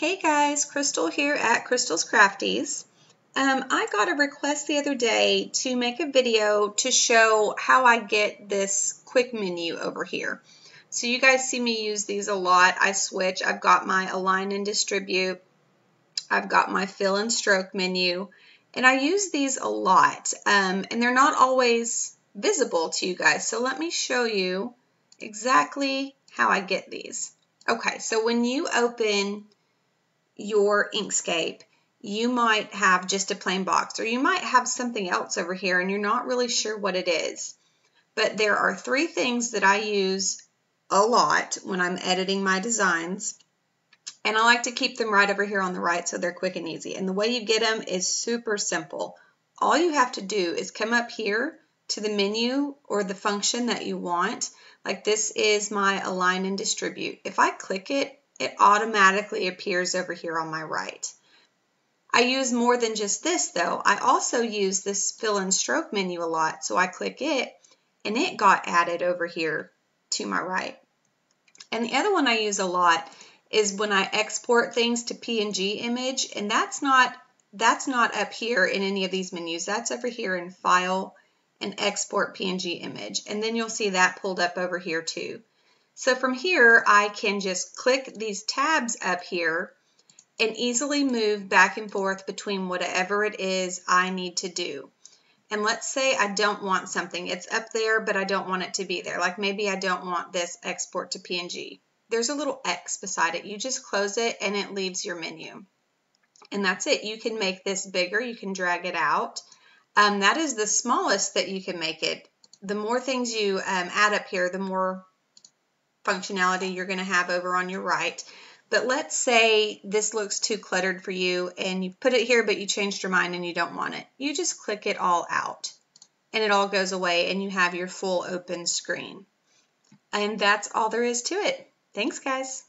Hey guys, Crystal here at Crystal's Crafties. Um, I got a request the other day to make a video to show how I get this quick menu over here. So you guys see me use these a lot. I switch. I've got my align and distribute. I've got my fill and stroke menu. And I use these a lot. Um, and they're not always visible to you guys. So let me show you exactly how I get these. Okay, so when you open your Inkscape, you might have just a plain box or you might have something else over here and you're not really sure what it is. But there are three things that I use a lot when I'm editing my designs. And I like to keep them right over here on the right so they're quick and easy. And the way you get them is super simple. All you have to do is come up here to the menu or the function that you want. Like this is my align and distribute. If I click it, it automatically appears over here on my right. I use more than just this though. I also use this fill and stroke menu a lot. So I click it and it got added over here to my right. And the other one I use a lot is when I export things to PNG image and that's not that's not up here in any of these menus. That's over here in file and export PNG image. And then you'll see that pulled up over here too. So from here, I can just click these tabs up here and easily move back and forth between whatever it is I need to do. And let's say I don't want something. It's up there, but I don't want it to be there. Like maybe I don't want this export to PNG. There's a little X beside it. You just close it and it leaves your menu. And that's it. You can make this bigger. You can drag it out. Um, that is the smallest that you can make it. The more things you um, add up here, the more functionality you're going to have over on your right. But let's say this looks too cluttered for you and you put it here, but you changed your mind and you don't want it. You just click it all out and it all goes away and you have your full open screen. And that's all there is to it. Thanks, guys.